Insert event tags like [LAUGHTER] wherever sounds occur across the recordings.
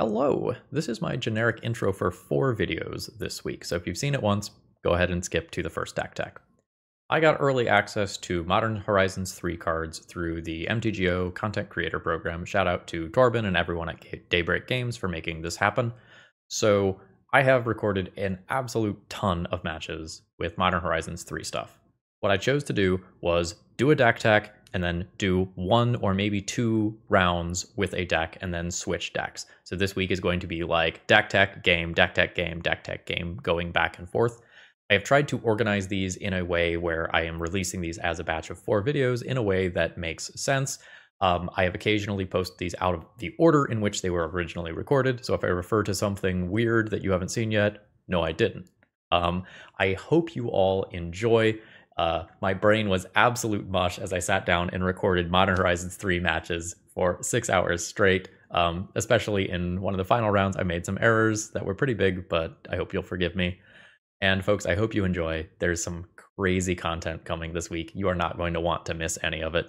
Hello, this is my generic intro for four videos this week, so if you've seen it once, go ahead and skip to the first Deck Tech. I got early access to Modern Horizons 3 cards through the MTGO Content Creator Program. Shout out to Torben and everyone at Daybreak Games for making this happen. So I have recorded an absolute ton of matches with Modern Horizons 3 stuff. What I chose to do was do a deck tech and then do one or maybe two rounds with a deck and then switch decks. So this week is going to be like deck tech game, deck tech game, deck tech game, going back and forth. I have tried to organize these in a way where I am releasing these as a batch of four videos in a way that makes sense. Um, I have occasionally posted these out of the order in which they were originally recorded. So if I refer to something weird that you haven't seen yet, no, I didn't. Um, I hope you all enjoy. Uh, my brain was absolute mush as I sat down and recorded Modern Horizons 3 matches for six hours straight. Um, especially in one of the final rounds, I made some errors that were pretty big, but I hope you'll forgive me. And folks, I hope you enjoy. There's some crazy content coming this week. You are not going to want to miss any of it.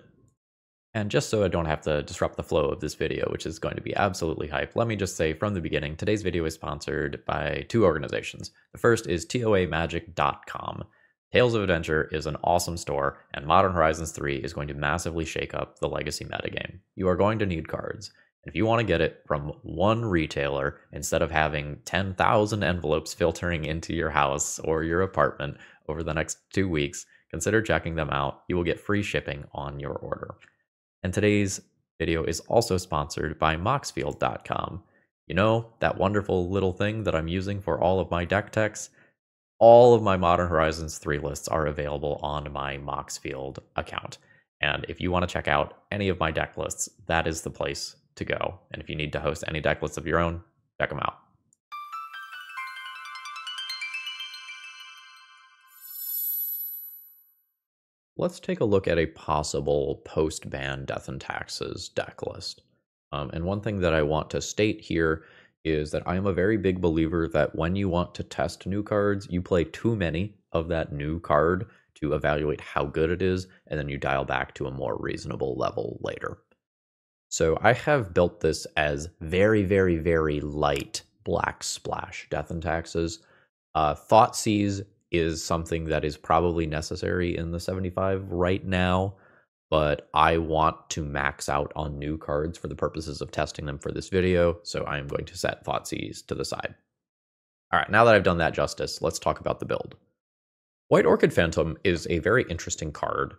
And just so I don't have to disrupt the flow of this video, which is going to be absolutely hype, let me just say from the beginning, today's video is sponsored by two organizations. The first is TOAMagic.com. Tales of Adventure is an awesome store, and Modern Horizons 3 is going to massively shake up the legacy metagame. You are going to need cards. If you want to get it from one retailer instead of having 10,000 envelopes filtering into your house or your apartment over the next two weeks, consider checking them out. You will get free shipping on your order. And today's video is also sponsored by Moxfield.com. You know, that wonderful little thing that I'm using for all of my deck techs? All of my Modern Horizons 3 lists are available on my Moxfield account. And if you want to check out any of my deck lists, that is the place to go. And if you need to host any deck lists of your own, check them out. Let's take a look at a possible post-ban Death and Taxes deck list. Um, and one thing that I want to state here is that I am a very big believer that when you want to test new cards, you play too many of that new card to evaluate how good it is, and then you dial back to a more reasonable level later. So I have built this as very, very, very light black splash death and taxes. Uh, Thoughtseize is something that is probably necessary in the 75 right now but I want to max out on new cards for the purposes of testing them for this video, so I am going to set Thoughtseize to the side. All right, now that I've done that justice, let's talk about the build. White Orchid Phantom is a very interesting card.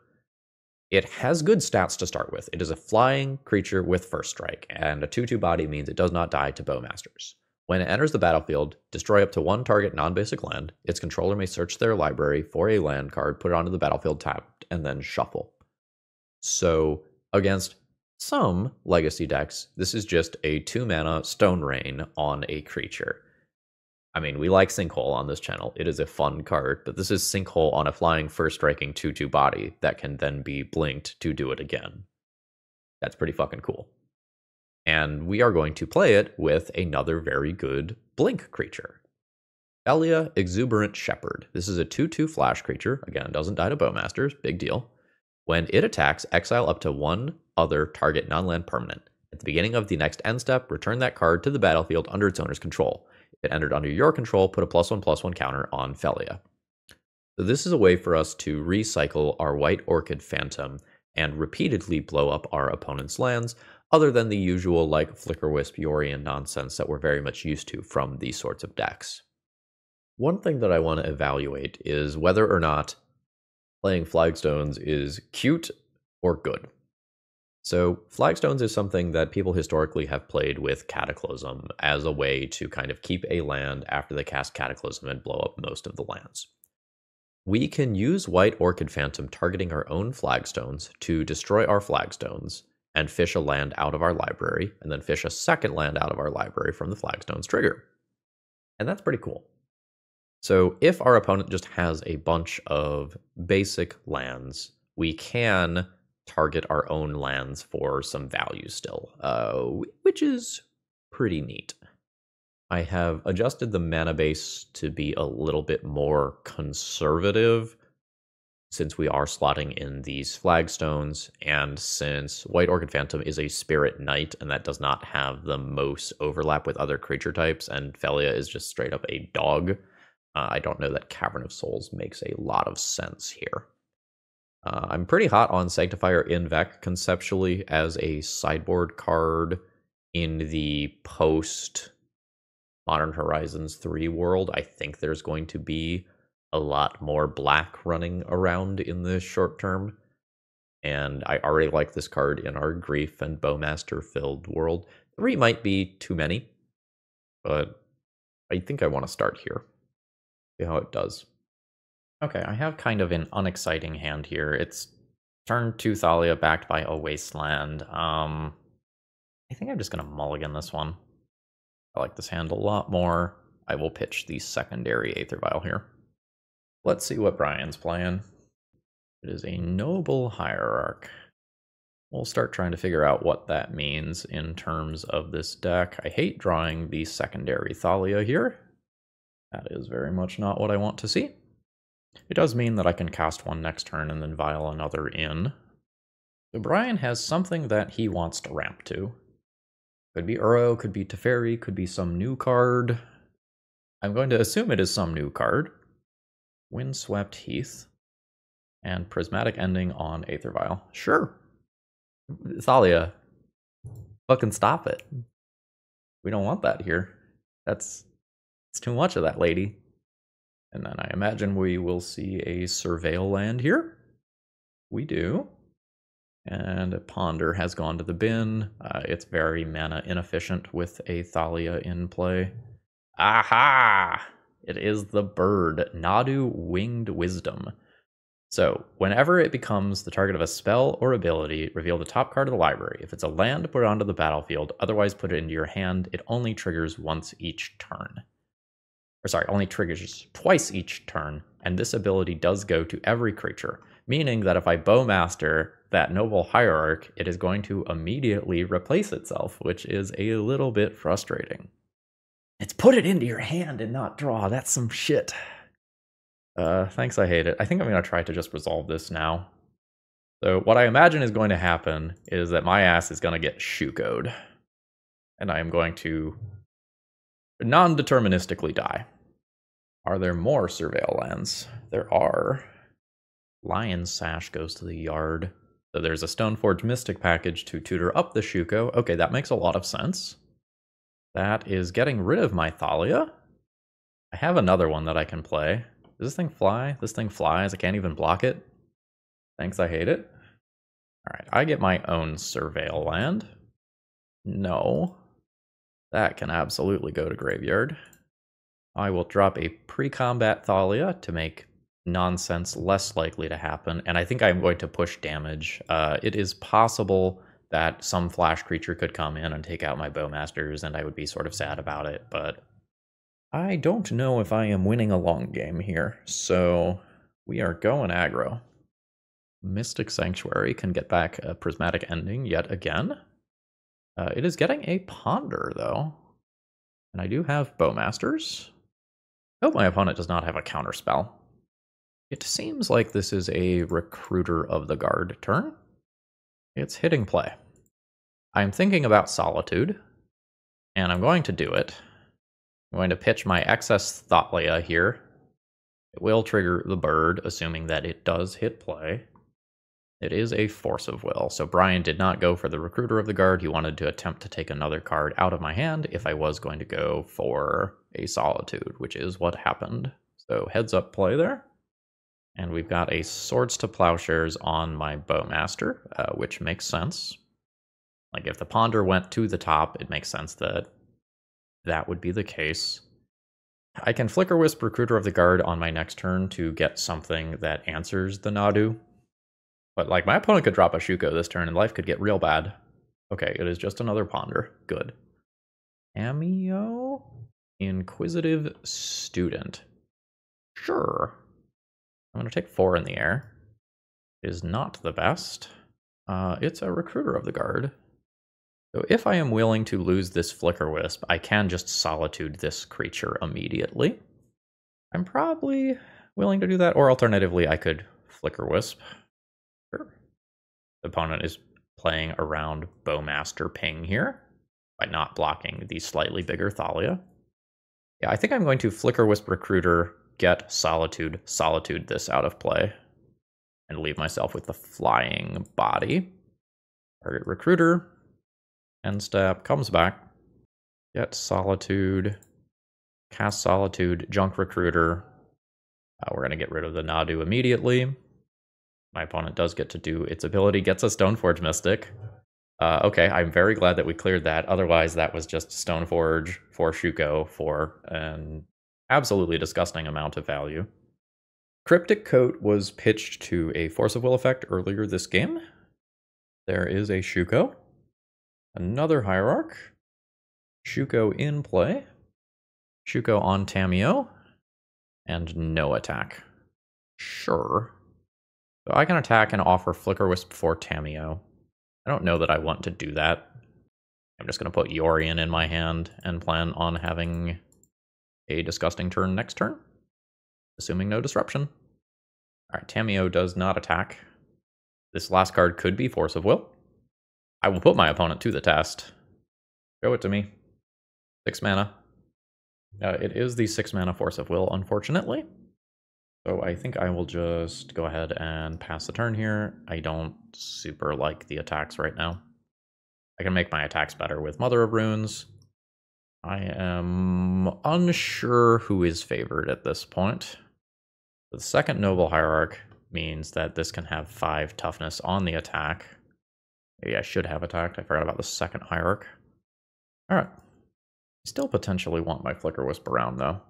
It has good stats to start with. It is a flying creature with first strike, and a 2-2 body means it does not die to Bowmasters. When it enters the battlefield, destroy up to one target non-basic land. Its controller may search their library for a land card, put it onto the battlefield tapped, and then shuffle. So against some legacy decks, this is just a two mana Stone Rain on a creature. I mean, we like Sinkhole on this channel. It is a fun card, but this is Sinkhole on a flying first striking 2 2 body that can then be blinked to do it again. That's pretty fucking cool. And we are going to play it with another very good blink creature. Phelia Exuberant Shepherd. This is a 2 2 flash creature. Again, doesn't die to Bowmasters. Big deal. When it attacks, exile up to one other target non-land permanent. At the beginning of the next end step, return that card to the battlefield under its owner's control. If it entered under your control, put a plus one plus one counter on Phelia. So this is a way for us to recycle our White Orchid Phantom and repeatedly blow up our opponent's lands, other than the usual like Flickerwisp, Yorion nonsense that we're very much used to from these sorts of decks. One thing that I want to evaluate is whether or not playing flagstones is cute or good. So, flagstones is something that people historically have played with Cataclysm as a way to kind of keep a land after they cast Cataclysm and blow up most of the lands. We can use White Orchid Phantom targeting our own flagstones to destroy our flagstones and fish a land out of our library, and then fish a second land out of our library from the flagstones trigger. And that's pretty cool. So if our opponent just has a bunch of basic lands, we can target our own lands for some value still, uh, which is pretty neat. I have adjusted the mana base to be a little bit more conservative since we are slotting in these flagstones, and since White Orchid Phantom is a spirit knight, and that does not have the most overlap with other creature types, and Phelia is just straight up a dog, uh, I don't know that Cavern of Souls makes a lot of sense here. Uh, I'm pretty hot on Sanctifier en-Vec conceptually as a sideboard card in the post Modern Horizons 3 world. I think there's going to be a lot more black running around in the short term. And I already like this card in our Grief and Bowmaster filled world. Three might be too many, but I think I want to start here. See how it does. Okay, I have kind of an unexciting hand here. It's turn two Thalia backed by a Wasteland. Um, I think I'm just going to mulligan this one. I like this hand a lot more. I will pitch the secondary Aether Vial here. Let's see what Brian's playing. It is a noble hierarch. We'll start trying to figure out what that means in terms of this deck. I hate drawing the secondary Thalia here. That is very much not what I want to see. It does mean that I can cast one next turn and then vial another in. So Brian has something that he wants to ramp to. Could be Uro, could be Teferi, could be some new card. I'm going to assume it is some new card. Windswept Heath, and Prismatic Ending on Aether Vial. Sure. Thalia, fucking stop it. We don't want that here. That's it's too much of that lady. And then I imagine we will see a Surveil land here. We do. And a Ponder has gone to the bin. Uh, it's very mana inefficient with a Thalia in play. Aha! It is the bird, Nadu Winged Wisdom. So, whenever it becomes the target of a spell or ability, reveal the top card of the library. If it's a land, put it onto the battlefield, otherwise put it into your hand. It only triggers once each turn. Or sorry, only triggers twice each turn, and this ability does go to every creature, meaning that if I bowmaster that noble hierarch, it is going to immediately replace itself, which is a little bit frustrating. It's put it into your hand and not draw. That's some shit. Uh, thanks, I hate it. I think I'm going to try to just resolve this now. So what I imagine is going to happen is that my ass is going to get Shukoed. And I am going to non-deterministically die. Are there more Surveil lands? There are. Lion Sash goes to the yard. So there's a Stoneforge Mystic package to tutor up the Shuko. Okay, that makes a lot of sense. That is getting rid of my Thalia. I have another one that I can play. Does this thing fly? This thing flies. I can't even block it. Thanks, I hate it. Alright, I get my own Surveil land. No. That can absolutely go to Graveyard. I will drop a pre-combat Thalia to make nonsense less likely to happen, and I think I'm going to push damage. Uh, it is possible that some flash creature could come in and take out my bowmasters, and I would be sort of sad about it, but I don't know if I am winning a long game here, so we are going aggro. Mystic Sanctuary can get back a prismatic ending yet again. Uh, it is getting a ponder, though. And I do have bowmasters. I hope my opponent does not have a counter spell. It seems like this is a recruiter of the guard turn. It's hitting play. I'm thinking about Solitude, and I'm going to do it. I'm going to pitch my excess Thalia here. It will trigger the bird, assuming that it does hit play. It is a force of will, so Brian did not go for the Recruiter of the Guard. He wanted to attempt to take another card out of my hand if I was going to go for a Solitude, which is what happened. So heads up play there. And we've got a Swords to Plowshares on my Bowmaster, uh, which makes sense. Like if the ponder went to the top, it makes sense that that would be the case. I can Flicker Wisp Recruiter of the Guard on my next turn to get something that answers the Nadu. But like my opponent could drop a Shuko this turn and life could get real bad. Okay, it is just another ponder. Good. Tamiyo? Inquisitive Student. Sure. I'm going to take four in the air. It is not the best. Uh, it's a recruiter of the guard. So if I am willing to lose this Flicker Wisp, I can just Solitude this creature immediately. I'm probably willing to do that, or alternatively, I could Flicker Wisp. Opponent is playing around Bowmaster Ping here by not blocking the slightly bigger Thalia. Yeah, I think I'm going to Flicker Wisp Recruiter, get Solitude, Solitude this out of play, and leave myself with the Flying Body. Target Recruiter, End step, comes back, get Solitude, cast Solitude, Junk Recruiter. Uh, we're going to get rid of the Nadu immediately. My opponent does get to do its ability, gets a Stoneforge Mystic. Uh, okay, I'm very glad that we cleared that. Otherwise, that was just Stoneforge for Shuko for an absolutely disgusting amount of value. Cryptic Coat was pitched to a Force of Will effect earlier this game. There is a Shuko. Another Hierarch. Shuko in play. Shuko on Tamiyo, And no attack. Sure. So I can attack and offer Flicker Wisp for Tamiyo. I don't know that I want to do that. I'm just going to put Yorion in my hand and plan on having a disgusting turn next turn, assuming no disruption. All right, Tamiyo does not attack. This last card could be Force of Will. I will put my opponent to the test. Show it to me. Six mana. Uh, it is the six mana Force of Will, unfortunately. So I think I will just go ahead and pass the turn here. I don't super like the attacks right now. I can make my attacks better with Mother of Runes. I am unsure who is favored at this point. The second Noble Hierarch means that this can have 5 toughness on the attack. Maybe I should have attacked. I forgot about the second Hierarch. Alright. Still potentially want my Flicker Wisp around, though.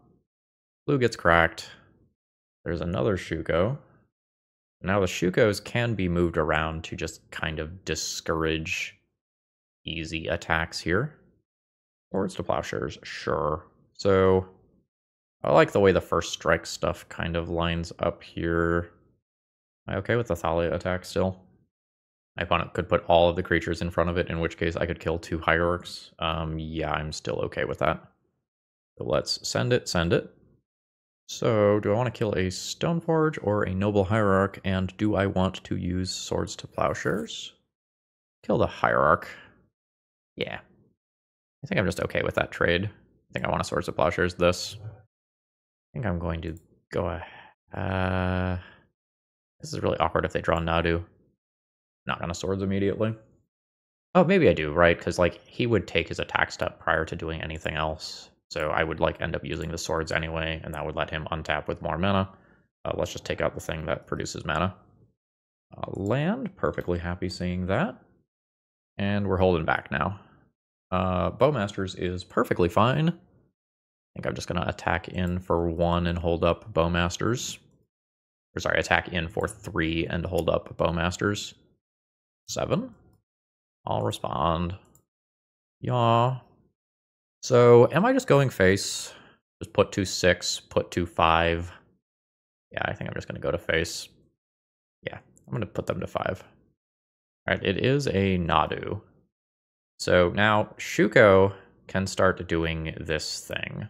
Blue gets cracked. There's another Shuko. Now the Shukos can be moved around to just kind of discourage easy attacks here. Swords to plowshares, sure. So I like the way the first strike stuff kind of lines up here. Am I okay with the Thalia attack still? My opponent could put all of the creatures in front of it, in which case I could kill two Hierarchs. Um, yeah, I'm still okay with that. So let's send it, send it. So, do I want to kill a Stoneforge or a Noble Hierarch, and do I want to use Swords to Plowshares? Kill the Hierarch. Yeah. I think I'm just okay with that trade. I think I want a Swords to Plowshares this. I think I'm going to go ahead. Uh, this is really awkward if they draw Nadu. Not gonna Swords immediately. Oh, maybe I do, right? Because, like, he would take his attack step prior to doing anything else. So I would like end up using the swords anyway, and that would let him untap with more mana. Uh, let's just take out the thing that produces mana. Uh, land, perfectly happy seeing that. And we're holding back now. Uh, Bowmasters is perfectly fine. I think I'm just going to attack in for one and hold up Bowmasters. Or sorry, attack in for three and hold up Bowmasters. Seven. I'll respond. Yeah. So am I just going face? Just put to six, put to five. Yeah, I think I'm just going to go to face. Yeah, I'm going to put them to five. All right, it is a Nadu. So now Shuko can start doing this thing,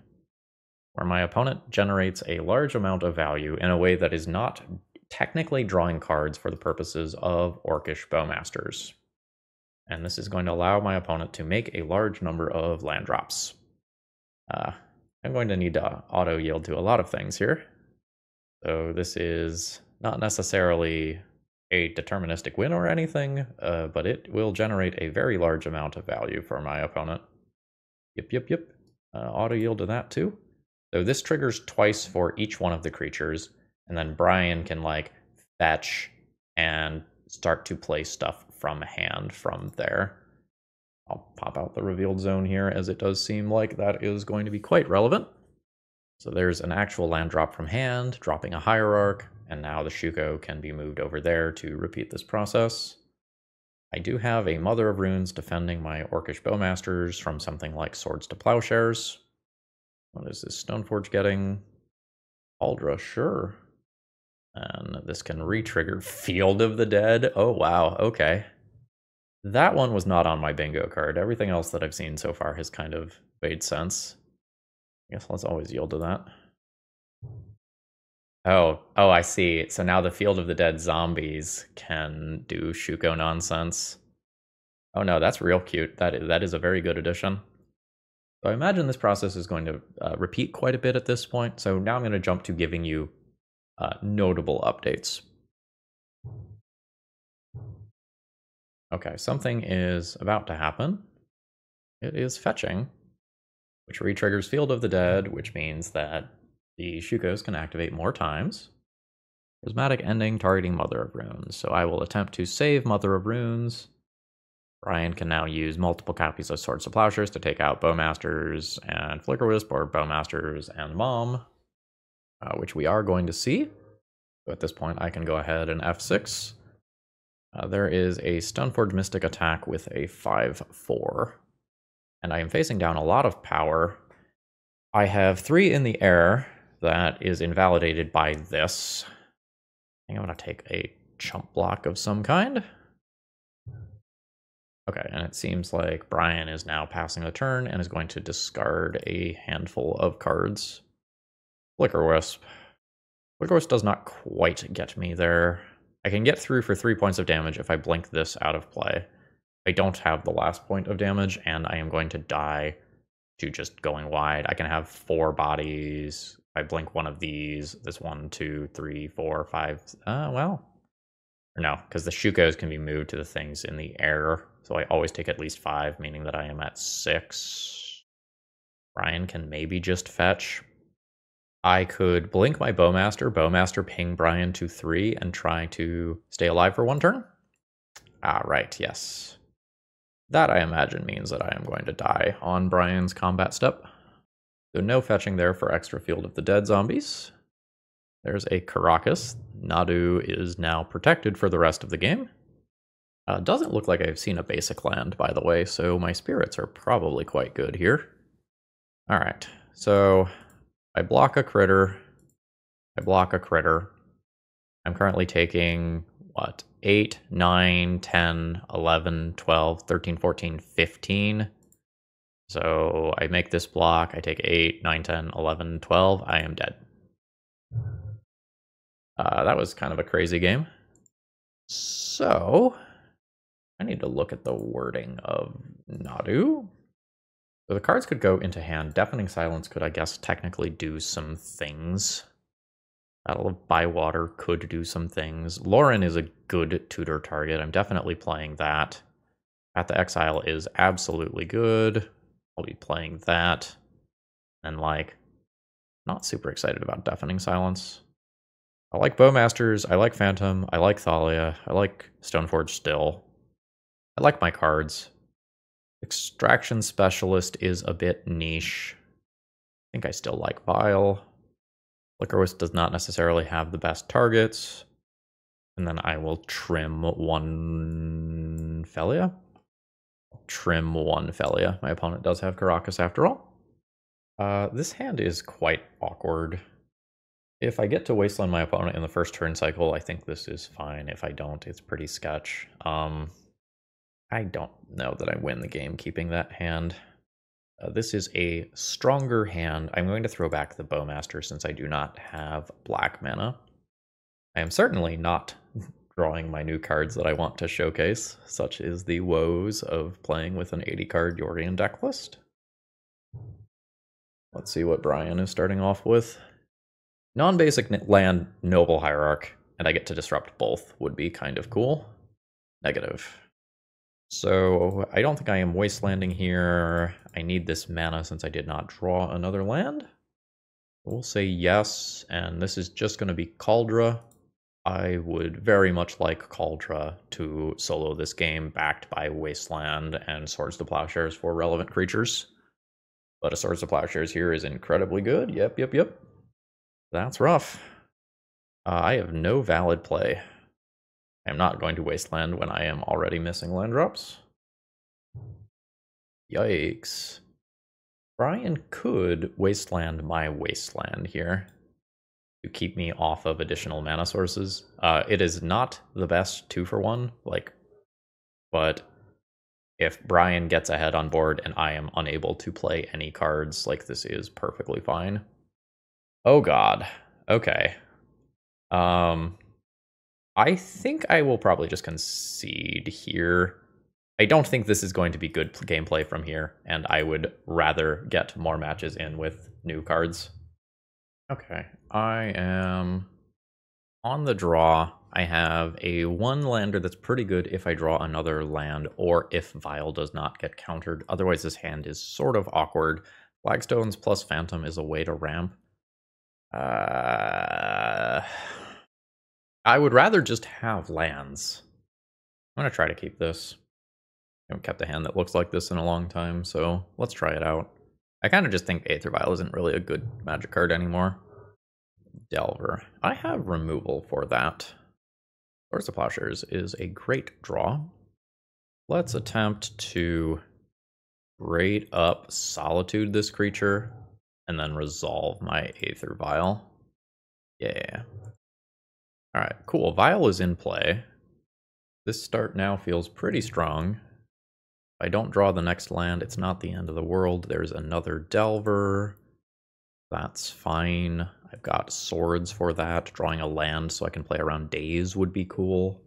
where my opponent generates a large amount of value in a way that is not technically drawing cards for the purposes of Orcish Bowmasters and this is going to allow my opponent to make a large number of land drops. Uh, I'm going to need to auto yield to a lot of things here. So this is not necessarily a deterministic win or anything, uh, but it will generate a very large amount of value for my opponent. Yep, yep, yep. Uh, auto yield to that too. So this triggers twice for each one of the creatures, and then Brian can like fetch and start to play stuff from hand from there. I'll pop out the revealed zone here as it does seem like that is going to be quite relevant. So there's an actual land drop from hand, dropping a hierarch, and now the Shuko can be moved over there to repeat this process. I do have a Mother of Runes defending my Orcish Bowmasters from something like Swords to Plowshares. What is this Stoneforge getting? Kaldra, sure. And this can re-trigger Field of the Dead. Oh, wow. Okay. That one was not on my bingo card. Everything else that I've seen so far has kind of made sense. I guess let's always yield to that. Oh, oh, I see. So now the Field of the Dead zombies can do Shuko nonsense. Oh no, that's real cute. That is, that is a very good addition. So I imagine this process is going to uh, repeat quite a bit at this point. So now I'm going to jump to giving you uh, notable updates. Okay, something is about to happen. It is fetching, which re-triggers Field of the Dead, which means that the Shukos can activate more times. Prismatic ending targeting Mother of Runes. So I will attempt to save Mother of Runes. Brian can now use multiple copies of Swords of Plowshares to take out Bowmasters and Flickerwisp or Bowmasters and Mom, uh, which we are going to see. So at this point, I can go ahead and F6. Uh, there is a Stoneforge Mystic attack with a 5-4. And I am facing down a lot of power. I have three in the air, that is invalidated by this. I think I'm going to take a chump block of some kind. Okay, and it seems like Brian is now passing the turn and is going to discard a handful of cards. Flicker Wisp. Flicker Wisp does not quite get me there. I can get through for three points of damage if I blink this out of play. I don't have the last point of damage, and I am going to die to just going wide. I can have four bodies I blink one of these, this one, two, three, four, five, uh, well, no, because the Shukos can be moved to the things in the air. So I always take at least five, meaning that I am at six. Brian can maybe just fetch. I could blink my Bowmaster, Bowmaster ping Brian to three, and try to stay alive for one turn. Ah, right, yes. That I imagine means that I am going to die on Brian's combat step. So no fetching there for extra Field of the Dead zombies. There's a Karakas. Nadu is now protected for the rest of the game. Uh, doesn't look like I've seen a basic land, by the way, so my spirits are probably quite good here. Alright, so I block a critter. I block a critter. I'm currently taking, what, 8, 9, 10, 11, 12, 13, 14, 15 so I make this block, I take 8, 9, 10, 11, 12, I am dead. Uh, that was kind of a crazy game. So, I need to look at the wording of Nadu. So the cards could go into hand. Deafening Silence could, I guess, technically do some things. Battle of Bywater could do some things. Lauren is a good tutor target. I'm definitely playing that. At the Exile is absolutely good. I'll be playing that. And like, not super excited about Deafening Silence. I like Bowmasters, I like Phantom, I like Thalia, I like Stoneforge still. I like my cards. Extraction Specialist is a bit niche. I think I still like Vial. Flickerwisp does not necessarily have the best targets. And then I will trim one Phelia trim one Phelia. My opponent does have Karakas after all. Uh, this hand is quite awkward. If I get to wasteland my opponent in the first turn cycle, I think this is fine. If I don't, it's pretty sketch. Um, I don't know that I win the game keeping that hand. Uh, this is a stronger hand. I'm going to throw back the Bowmaster since I do not have black mana. I am certainly not [LAUGHS] drawing my new cards that I want to showcase, such as the woes of playing with an 80 card Yorion deck list. Let's see what Brian is starting off with. Non basic land Noble Hierarch, and I get to disrupt both, would be kind of cool. Negative. So I don't think I am wastelanding here. I need this mana since I did not draw another land. We'll say yes, and this is just going to be Kaldra. I would very much like Kaldra to solo this game backed by Wasteland and Swords to Plowshares for relevant creatures. But a Swords to Plowshares here is incredibly good. Yep, yep, yep. That's rough. Uh, I have no valid play. I'm not going to Wasteland when I am already missing land drops. Yikes. Brian could Wasteland my Wasteland here to keep me off of additional mana sources. Uh, it is not the best two for one, like, but if Brian gets ahead on board and I am unable to play any cards, like this is perfectly fine. Oh god. Okay. Um, I think I will probably just concede here. I don't think this is going to be good gameplay from here, and I would rather get more matches in with new cards. Okay, I am on the draw. I have a one lander that's pretty good if I draw another land or if Vial does not get countered. Otherwise, this hand is sort of awkward. Flagstones plus Phantom is a way to ramp. Uh, I would rather just have lands. I'm going to try to keep this. I haven't kept a hand that looks like this in a long time, so let's try it out. I kind of just think Aether Vial isn't really a good magic card anymore. Delver. I have removal for that. Force of Plowshares is a great draw. Let's attempt to rate up Solitude this creature and then resolve my Aether Vial. Yeah. Alright, cool. Vial is in play. This start now feels pretty strong. If I don't draw the next land, it's not the end of the world. There's another Delver. That's fine. I've got swords for that. Drawing a land so I can play around Daze would be cool.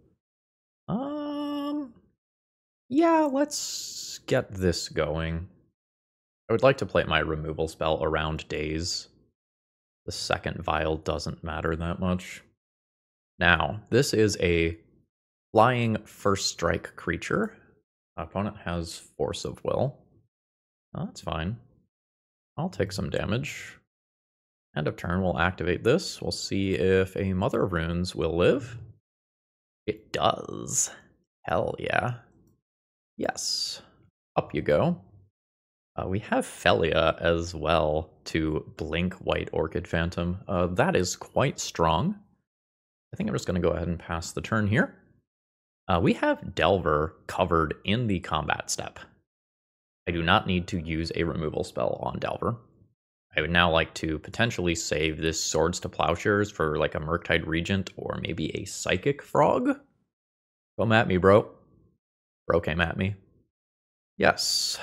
Um, yeah, let's get this going. I would like to play my removal spell around Daze. The second vial doesn't matter that much. Now, this is a flying first strike creature. opponent has force of will. That's fine. I'll take some damage. End of turn, we'll activate this. We'll see if a Mother of Runes will live. It does. Hell yeah. Yes. Up you go. Uh, we have Phelia as well to blink White Orchid Phantom. Uh, that is quite strong. I think I'm just going to go ahead and pass the turn here. Uh, we have Delver covered in the combat step. I do not need to use a removal spell on Delver. I would now like to potentially save this Swords to Plowshares for like a Murktide Regent or maybe a Psychic Frog. Come at me, bro. Bro came at me. Yes.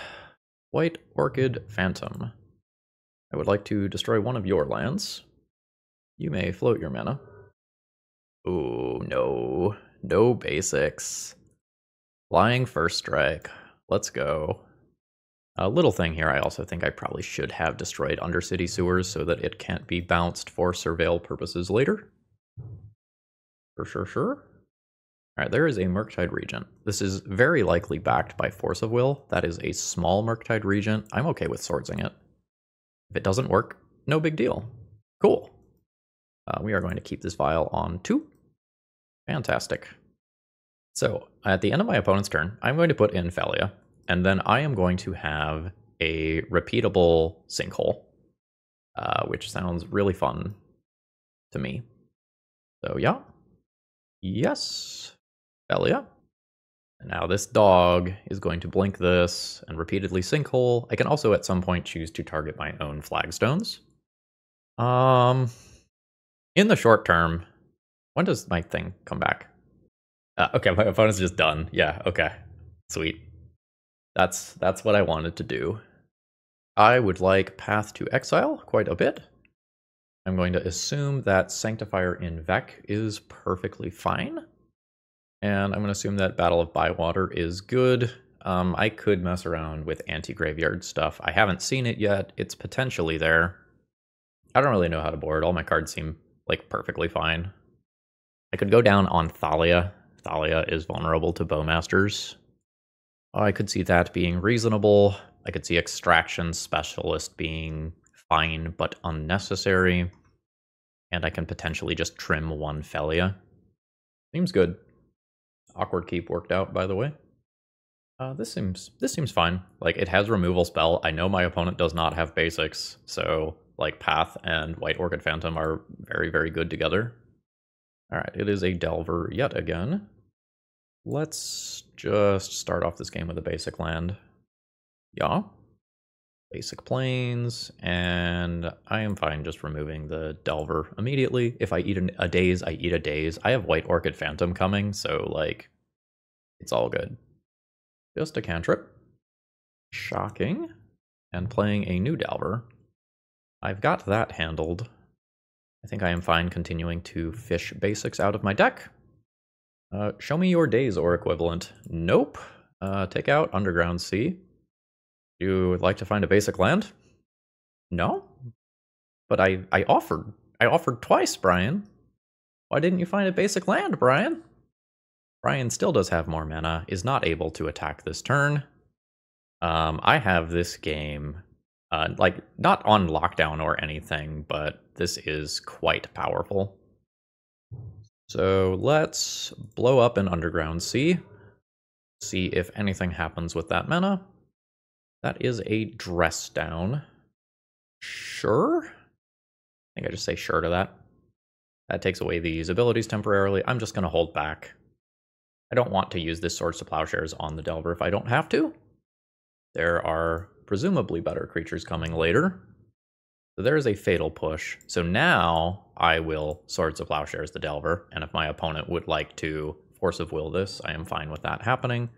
White Orchid Phantom. I would like to destroy one of your lands. You may float your mana. Ooh, no. No basics. Flying first strike. Let's go. A little thing here, I also think I probably should have destroyed Undercity Sewers so that it can't be bounced for surveil purposes later. For sure, sure. Alright, there is a Murktide Regent. This is very likely backed by Force of Will. That is a small Murktide Regent. I'm okay with swordsing it. If it doesn't work, no big deal. Cool. Uh, we are going to keep this vial on two. Fantastic. So, at the end of my opponent's turn, I'm going to put in Phelia. And then I am going to have a repeatable sinkhole, uh, which sounds really fun to me. So yeah. Yes. And now this dog is going to blink this and repeatedly sinkhole. I can also at some point choose to target my own flagstones. Um, in the short term, when does my thing come back? Uh, okay, my phone is just done. Yeah, okay. Sweet. That's that's what I wanted to do. I would like Path to Exile quite a bit. I'm going to assume that Sanctifier en-Vec is perfectly fine. And I'm going to assume that Battle of Bywater is good. Um, I could mess around with anti-graveyard stuff. I haven't seen it yet. It's potentially there. I don't really know how to board. All my cards seem like perfectly fine. I could go down on Thalia. Thalia is vulnerable to Bowmasters. I could see that being reasonable. I could see extraction specialist being fine but unnecessary. And I can potentially just trim one Phelia. Seems good. Awkward keep worked out, by the way. Uh, this seems this seems fine. Like it has removal spell. I know my opponent does not have basics, so like Path and White Orchid Phantom are very very good together. All right, it is a Delver yet again. Let's just start off this game with a basic land. Yeah. Basic plains, and I am fine just removing the Delver immediately. If I eat an, a daze, I eat a daze. I have White Orchid Phantom coming, so, like, it's all good. Just a cantrip. Shocking. And playing a new Delver. I've got that handled. I think I am fine continuing to fish basics out of my deck. Uh, show me your Daze or equivalent. Nope. Uh, take out Underground Sea. You would like to find a basic land? No? But I, I offered. I offered twice, Brian. Why didn't you find a basic land, Brian? Brian still does have more mana, is not able to attack this turn. Um, I have this game, uh, like, not on lockdown or anything, but this is quite powerful. So let's blow up an Underground Sea. See if anything happens with that mana. That is a dress down. Sure? I think I just say sure to that. That takes away these abilities temporarily. I'm just going to hold back. I don't want to use this Swords to Plowshares on the Delver if I don't have to. There are presumably better creatures coming later. So there is a Fatal Push. So now I will Swords of Plowshares the Delver, and if my opponent would like to Force of Will this, I am fine with that happening.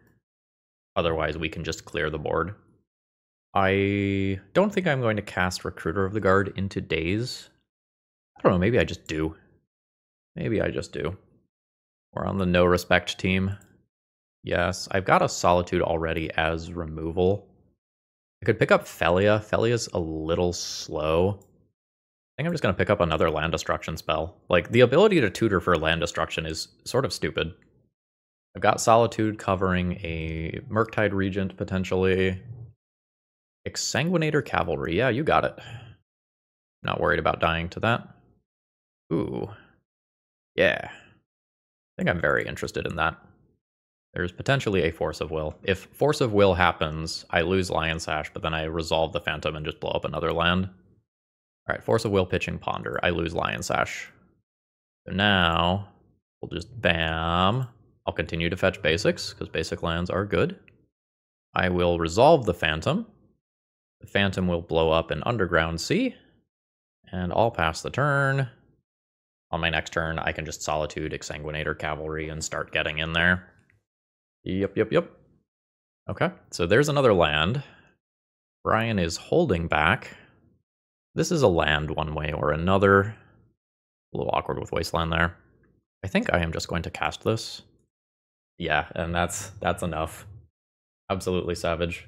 Otherwise, we can just clear the board. I don't think I'm going to cast Recruiter of the Guard into Daze. I don't know, maybe I just do. Maybe I just do. We're on the no respect team. Yes, I've got a Solitude already as removal. I could pick up Phelia. Phelia's a little slow. I think I'm just going to pick up another land destruction spell. Like, the ability to tutor for land destruction is sort of stupid. I've got Solitude covering a Murktide Regent, potentially. Exsanguinator Cavalry. Yeah, you got it. Not worried about dying to that. Ooh. Yeah. I think I'm very interested in that. There's potentially a Force of Will. If Force of Will happens, I lose Lion Sash, but then I resolve the Phantom and just blow up another land. All right, Force of Will pitching Ponder. I lose Lion Sash. So now, we'll just bam. I'll continue to fetch basics, because basic lands are good. I will resolve the Phantom. The Phantom will blow up an Underground Sea. And I'll pass the turn. On my next turn, I can just Solitude, Exsanguinator Cavalry, and start getting in there. Yep, yep, yep. Okay, so there's another land. Brian is holding back. This is a land one way or another. A little awkward with Wasteland there. I think I am just going to cast this. Yeah, and that's that's enough. Absolutely savage.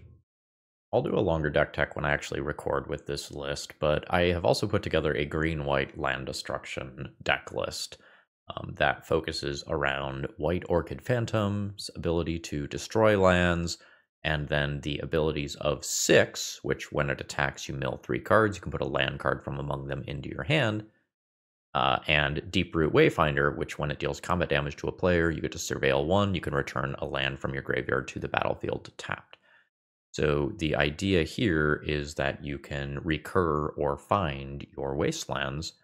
I'll do a longer deck tech when I actually record with this list, but I have also put together a green-white land destruction deck list um, that focuses around White Orchid Phantom's ability to destroy lands, and then the abilities of six, which when it attacks you mill three cards, you can put a land card from among them into your hand, uh, and Deeproot Wayfinder, which when it deals combat damage to a player, you get to surveil one, you can return a land from your graveyard to the battlefield tapped. So the idea here is that you can recur or find your wastelands.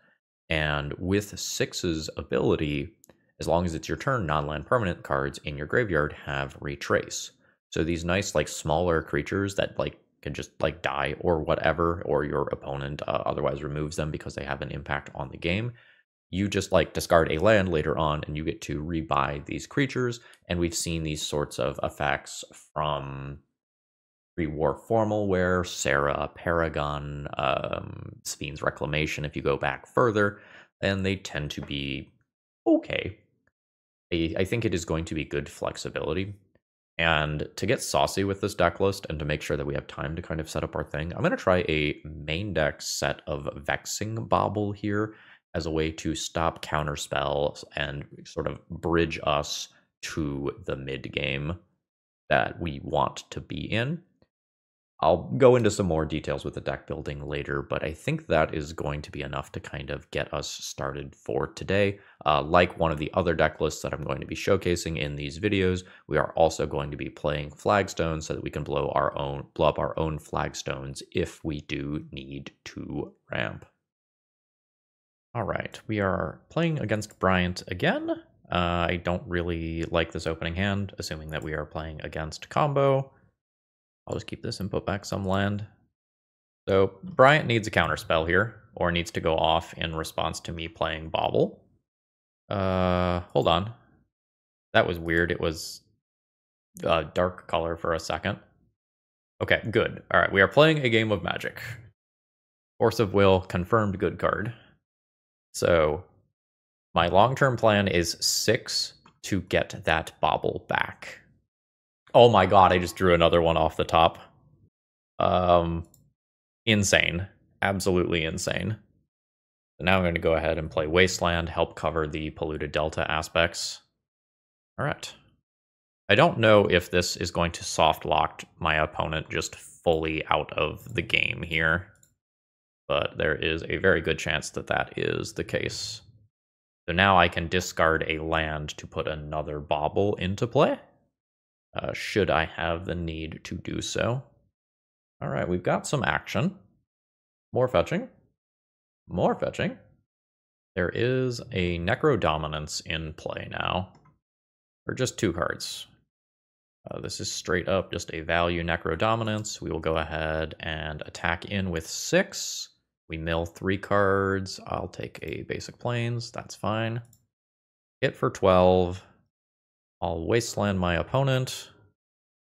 And with Six's ability, as long as it's your turn, non-land permanent cards in your graveyard have retrace. So these nice, like smaller creatures that like can just like die or whatever, or your opponent uh, otherwise removes them because they have an impact on the game. You just like discard a land later on and you get to rebuy these creatures. And we've seen these sorts of effects from pre-war formal wear, Serra, Paragon, um, Reclamation, if you go back further, and they tend to be okay. I, I think it is going to be good flexibility. And to get saucy with this deck list and to make sure that we have time to kind of set up our thing, I'm going to try a main deck set of Vexing Bauble here as a way to stop counter spells and sort of bridge us to the mid game that we want to be in. I'll go into some more details with the deck building later, but I think that is going to be enough to kind of get us started for today. Uh, like one of the other deck lists that I'm going to be showcasing in these videos, we are also going to be playing flagstones so that we can blow our own blow up our own flagstones if we do need to ramp. All right, we are playing against Bryant again. Uh, I don't really like this opening hand, assuming that we are playing against combo. I'll just keep this and put back some land. So Bryant needs a counter spell here, or needs to go off in response to me playing Bauble. Uh, hold on. That was weird. It was a dark color for a second. Okay, good. All right, we are playing a game of Magic. Force of Will, confirmed good card. So my long-term plan is six to get that bauble back. Oh my god, I just drew another one off the top. Um, insane. Absolutely insane. So now I'm going to go ahead and play Wasteland, help cover the polluted delta aspects. All right. I don't know if this is going to soft lock my opponent just fully out of the game here, but there is a very good chance that that is the case. So now I can discard a land to put another bauble into play, uh, should I have the need to do so. All right, we've got some action. More fetching. More fetching. There is a Necrodominance in play now. Or just two cards. Uh, this is straight up just a value Necrodominance. We will go ahead and attack in with six. We mill three cards. I'll take a basic plains. That's fine. Hit for 12. I'll wasteland my opponent.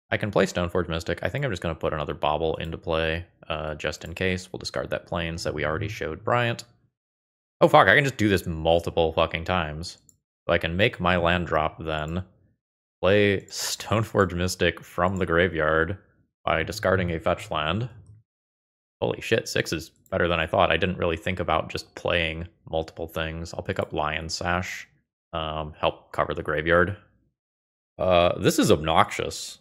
I can play Stoneforge Mystic. I think I'm just going to put another Bauble into play, uh, just in case. We'll discard that plains that we already showed Bryant. Oh fuck, I can just do this multiple fucking times. So I can make my land drop then, play [LAUGHS] Stoneforge Mystic from the graveyard by discarding a fetch land. Holy shit, six is better than I thought. I didn't really think about just playing multiple things. I'll pick up Lion Sash, um, help cover the graveyard. Uh, this is obnoxious.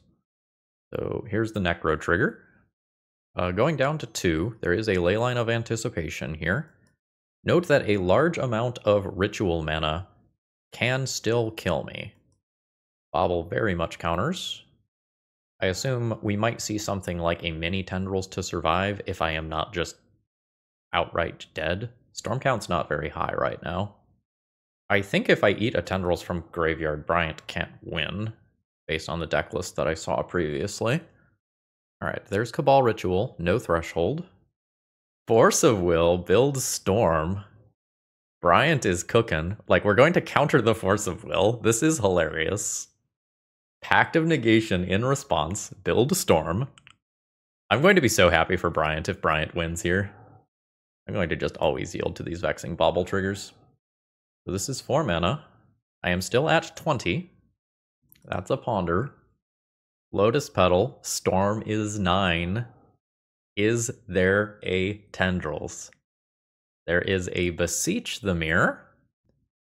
So here's the Necro trigger. Uh, going down to two, there is a Leyline of Anticipation here. Note that a large amount of ritual mana can still kill me. Bauble very much counters. I assume we might see something like a mini Tendrils to survive if I am not just outright dead. Storm count's not very high right now. I think if I eat a Tendrils from Graveyard, Bryant can't win, based on the deck list that I saw previously. Alright, there's Cabal Ritual, no Threshold. Force of Will, build Storm. Bryant is cooking. Like, we're going to counter the Force of Will. This is hilarious. Pact of Negation in response, build Storm. I'm going to be so happy for Bryant if Bryant wins here. I'm going to just always yield to these Vexing Bauble triggers. So this is 4 mana. I am still at 20. That's a Ponder. Lotus Petal. Storm is 9. Is there a Tendrils? There is a Beseech the Mirror,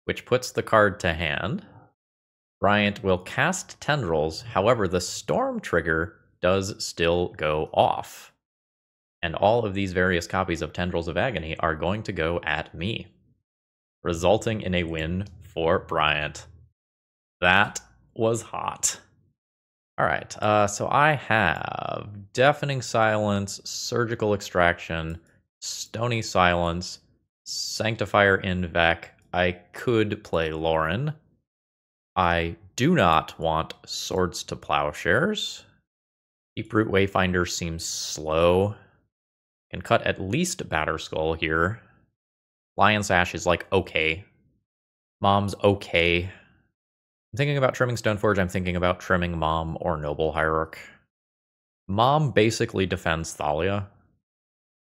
which puts the card to hand. Bryant will cast Tendrils, however, the Storm trigger does still go off and all of these various copies of Tendrils of Agony are going to go at me, resulting in a win for Bryant. That was hot. All right, uh, so I have Deafening Silence, Surgical Extraction, Stony Silence, Sanctifier en-Vec. I could play Loran. I do not want Swords to Plowshares. Deeproot Wayfinder seems slow. Can cut at least Batterskull here. Lion Sash is like okay. Mom's okay. I'm thinking about trimming Stoneforge. I'm thinking about trimming Mom or Noble Hierarch. Mom basically defends Thalia.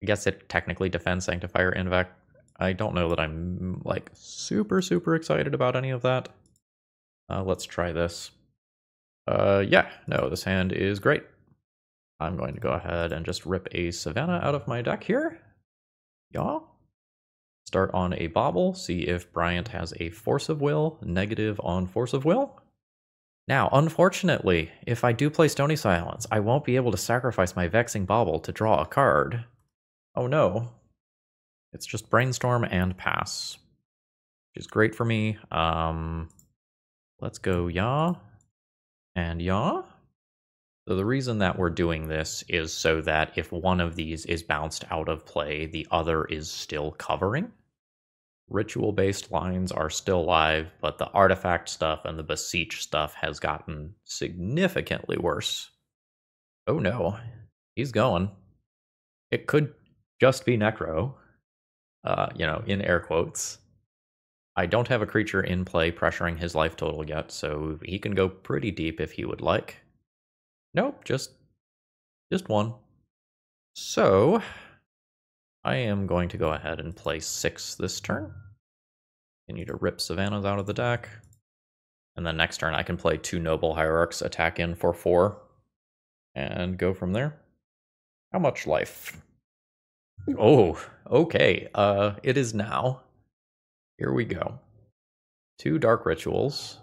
I guess it technically defends Sanctifier en-Vec. I don't know that I'm like super, super excited about any of that. Uh, let's try this. Uh, yeah, no, this hand is great. I'm going to go ahead and just rip a Savannah out of my deck here. Yeah. Start on a Bauble, see if Bryant has a Force of Will, negative on Force of Will. Now, unfortunately, if I do play Stony Silence, I won't be able to sacrifice my Vexing Bauble to draw a card. Oh no. It's just Brainstorm and Pass, which is great for me. Um, let's go Yaw and Yaw. So the reason that we're doing this is so that if one of these is bounced out of play, the other is still covering. Ritual-based lines are still live, but the artifact stuff and the beseech stuff has gotten significantly worse. Oh no, he's going. It could just be Necro, uh, you know, in air quotes. I don't have a creature in play pressuring his life total yet, so he can go pretty deep if he would like. Nope, just just one. So I am going to go ahead and play six this turn. Need to rip Savannahs out of the deck. And then next turn I can play two Noble Hierarchs, attack in for four, and go from there. How much life? Oh, okay. Uh, it is now. Here we go. Two Dark Rituals.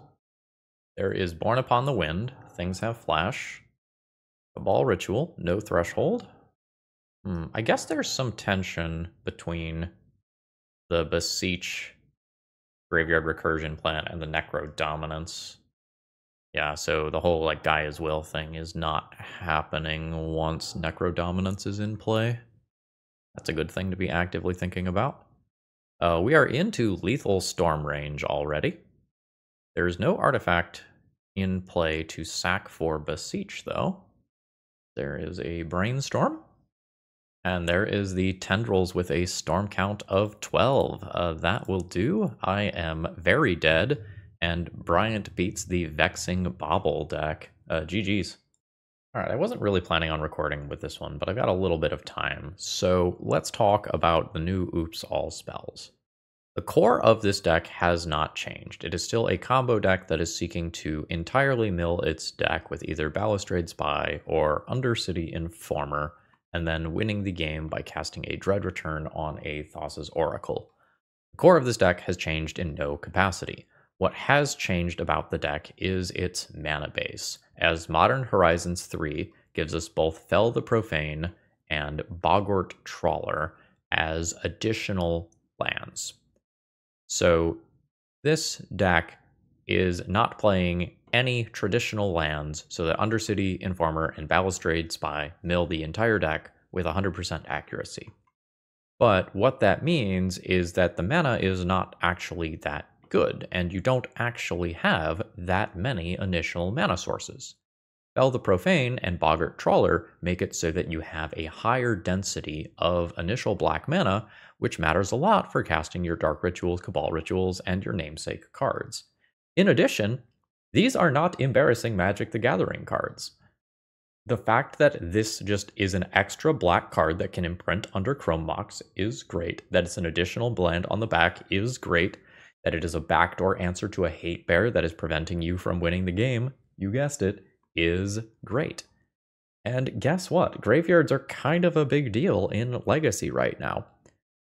There is Born Upon the Wind. Things have flash. Cabal Ritual, no threshold. Hmm, I guess there's some tension between the Beseech Graveyard Recursion plant and the Necrodominance. Yeah, so the whole like Gaea's Will thing is not happening once Necrodominance is in play. That's a good thing to be actively thinking about. Uh, we are into lethal storm range already. There is no artifact in play to sack for Beseech, though. There is a Brainstorm. And there is the Tendrils with a storm count of 12. Uh, that will do. I am very dead, and Bryant beats the Vexing Bauble deck. Uh, GG's. Alright, I wasn't really planning on recording with this one, but I've got a little bit of time. So let's talk about the new Oops All spells. The core of this deck has not changed. It is still a combo deck that is seeking to entirely mill its deck with either Balustrade Spy or Undercity Informer, and then winning the game by casting a Dread Return on a Thassa's Oracle. The core of this deck has changed in no capacity. What has changed about the deck is its mana base, as Modern Horizons 3 gives us both Fell the Profane and Boggart Trawler as additional lands. So this deck is not playing any traditional lands so that Undercity, Informer, and Balustrade Spy mill the entire deck with 100% accuracy. But what that means is that the mana is not actually that good, and you don't actually have that many initial mana sources. Fell the Profane and Boggart Trawler make it so that you have a higher density of initial black mana, which matters a lot for casting your Dark Rituals, Cabal Rituals, and your namesake cards. In addition, these are not embarrassing Magic the Gathering cards. The fact that this just is an extra black card that can imprint under Chrome Mox is great. That it's an additional blend on the back is great. That it is a backdoor answer to a hate bear that is preventing you from winning the game, you guessed it, is great. And guess what? Graveyards are kind of a big deal in Legacy right now.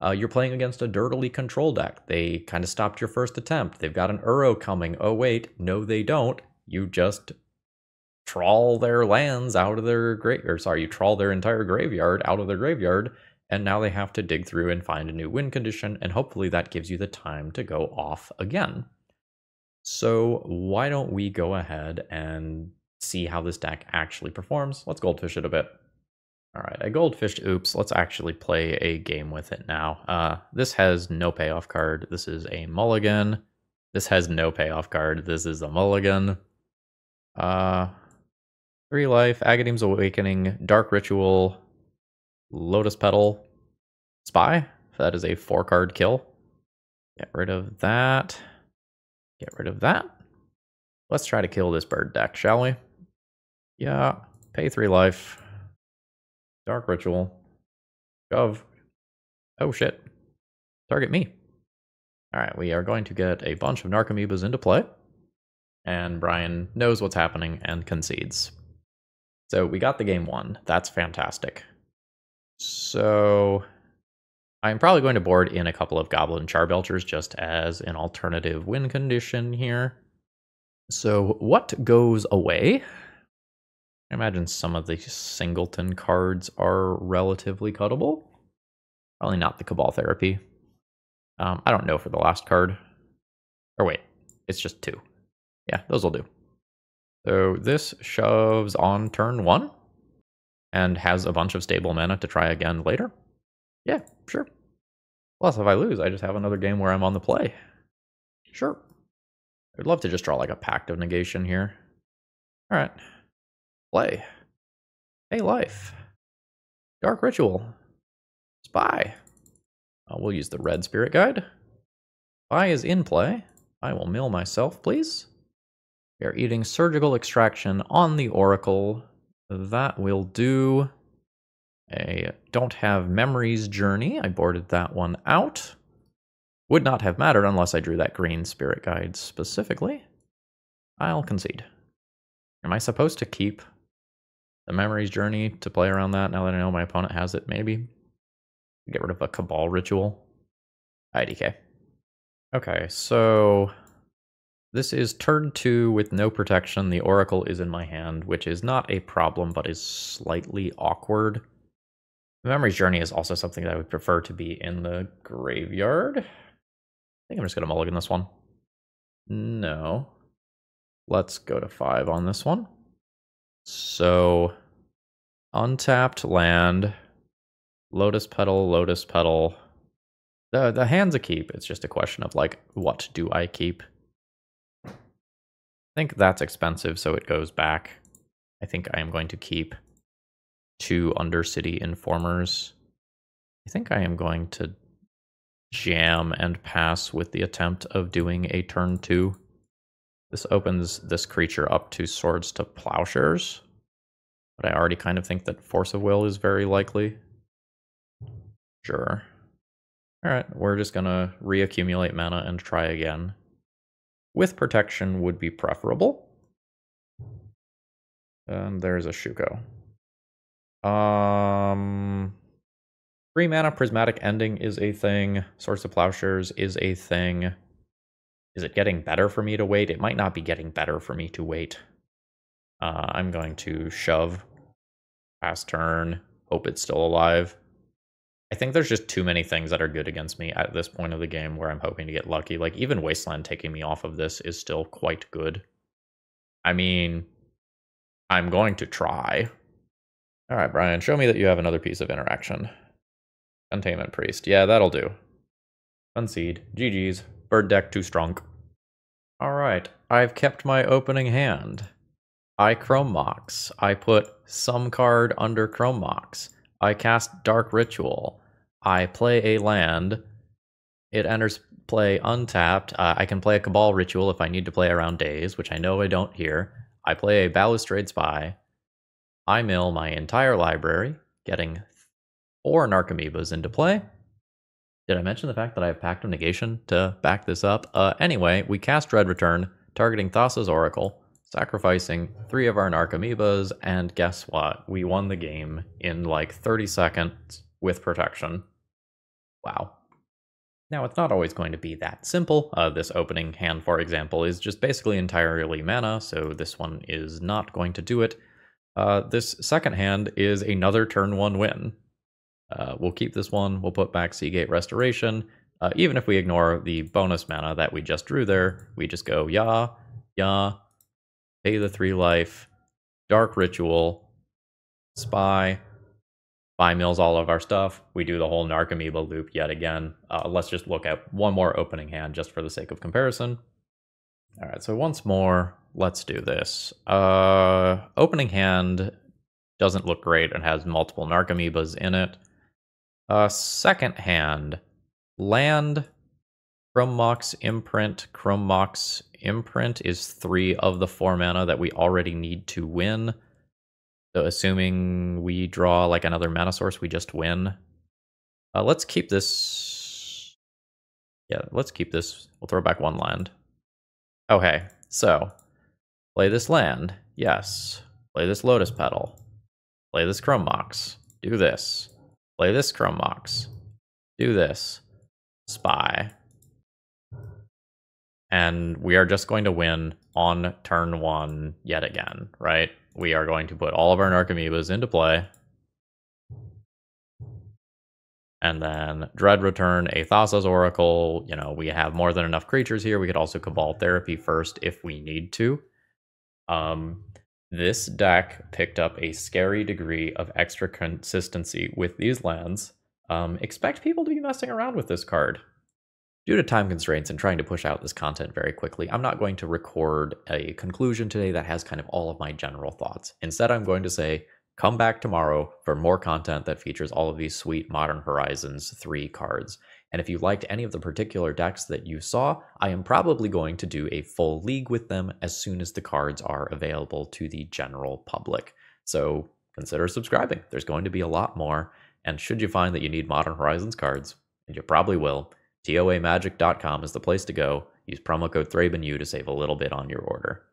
Uh, you're playing against a dirtily control deck. They kind of stopped your first attempt. They've got an Uro coming. Oh, wait. No, they don't. You just trawl their lands out of their grave, or sorry, you trawl their entire graveyard out of their graveyard, and now they have to dig through and find a new win condition, and hopefully that gives you the time to go off again. So why don't we go ahead and see how this deck actually performs. Let's goldfish it a bit. All right, I goldfished Oops. Let's actually play a game with it now. Uh, this has no payoff card. This is a mulligan. This has no payoff card. This is a mulligan. Uh, three life, Agadeem's Awakening, Dark Ritual, Lotus Petal, Spy. That is a four card kill. Get rid of that. Get rid of that. Let's try to kill this bird deck, shall we? Yeah, pay three life. Dark Ritual. Gov. Oh shit. Target me. Alright, we are going to get a bunch of Narcomoebas into play. And Brian knows what's happening and concedes. So we got the game won. That's fantastic. So I'm probably going to board in a couple of Goblin Charbelchers just as an alternative win condition here. So what goes away? I imagine some of the singleton cards are relatively cuttable. Probably not the Cabal Therapy. Um, I don't know for the last card. Or wait, it's just two. Yeah, those will do. So this shoves on turn one and has a bunch of stable mana to try again later. Yeah, sure. Plus, if I lose, I just have another game where I'm on the play. Sure. I'd love to just draw like a Pact of Negation here. All right. Play. Hey, life. Dark Ritual. Spy. Uh, we'll use the red spirit guide. Spy is in play. I will mill myself, please. We are eating surgical extraction on the Oracle. That will do. A don't have Memory's Journey. I boarded that one out. Would not have mattered unless I drew that green spirit guide specifically. I'll concede. Am I supposed to keep the Memory's Journey to play around that now that I know my opponent has it? Maybe. Get rid of a cabal ritual. IDK. Okay, so this is turn two with no protection. The Oracle is in my hand, which is not a problem, but is slightly awkward. The Memory's Journey is also something that I would prefer to be in the graveyard. I think I'm just going to mulligan this one. No. Let's go to five on this one. So, untapped land, lotus petal, lotus petal. The, the hand's a keep. It's just a question of like, what do I keep? I think that's expensive, so it goes back. I think I am going to keep two Undercity Informers. I think I am going to jam and pass with the attempt of doing a turn two. This opens this creature up to Swords to Plowshares, but I already kind of think that Force of Will is very likely. Sure. Alright, we're just gonna reaccumulate mana and try again. With protection would be preferable. And there's a Shuko. Um, three mana prismatic ending is a thing. Swords to Plowshares is a thing. Is it getting better for me to wait? It might not be getting better for me to wait. Uh, I'm going to shove, pass turn, hope it's still alive. I think there's just too many things that are good against me at this point of the game where I'm hoping to get lucky. Like even Wasteland taking me off of this is still quite good. I mean, I'm going to try. All right, Brian, show me that you have another piece of interaction. Containment Priest. Yeah, that'll do. Unseed. GG's. Bird deck too strong. All right, I've kept my opening hand. I Chrome Mox. I put some card under Chrome Mox. I cast Dark Ritual. I play a land. It enters play untapped. Uh, I can play a Cabal Ritual if I need to play around Daze, which I know I don't here. I play a Balustrade Spy. I mill my entire library, getting four Narcomoebas into play. Did I mention the fact that I have Pact of Negation to back this up? Uh, anyway, we cast Dread Return, targeting Thassa's Oracle, sacrificing three of our Narcomoebas, and guess what? We won the game in like 30 seconds with protection. Wow. Now, it's not always going to be that simple. Uh, this opening hand, for example, is just basically entirely mana, so this one is not going to do it. Uh, this second hand is another turn one win. Uh, we'll keep this one. We'll put back Seagate Restoration. Uh, even if we ignore the bonus mana that we just drew there, we just go Ya, Ya, pay the three life, Dark Ritual, Spy, buy mills all of our stuff. We do the whole Narcomoeba loop yet again. Uh, let's just look at one more opening hand just for the sake of comparison. All right, so once more, let's do this. Uh, opening hand doesn't look great and has multiple Narcomoebas in it. Uh, second hand, land, Chrome Mox Imprint, Chrome Mox Imprint is three of the four mana that we already need to win. So assuming we draw like another mana source, we just win. Uh, let's keep this. Yeah, let's keep this. We'll throw back one land. Okay, so Play this land. Yes. Play this Lotus Petal. Play this Chrome Mox. Do this. Play this Chrome Mox. Do this. Spy. And we are just going to win on turn one yet again, right? We are going to put all of our Narcomoebas into play. And then Dread Return, a Thassa's Oracle. You know, we have more than enough creatures here. We could also Cabal Therapy first if we need to. Um, this deck picked up a scary degree of extra consistency with these lands. Um, expect people to be messing around with this card. Due to time constraints and trying to push out this content very quickly, I'm not going to record a conclusion today that has kind of all of my general thoughts. Instead, I'm going to say, come back tomorrow for more content that features all of these sweet Modern Horizons 3 cards. And if you liked any of the particular decks that you saw, I am probably going to do a full league with them as soon as the cards are available to the general public. So consider subscribing. There's going to be a lot more. And should you find that you need Modern Horizons cards, and you probably will, TOAmagic.com is the place to go. Use promo code ThrabenU to save a little bit on your order.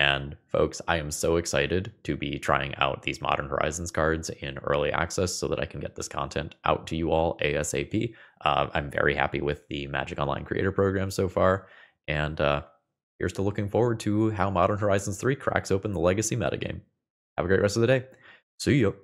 And folks, I am so excited to be trying out these Modern Horizons cards in early access so that I can get this content out to you all ASAP. Uh, I'm very happy with the Magic Online Creator Program so far. And uh, here's to looking forward to how Modern Horizons 3 cracks open the legacy metagame. Have a great rest of the day. See you.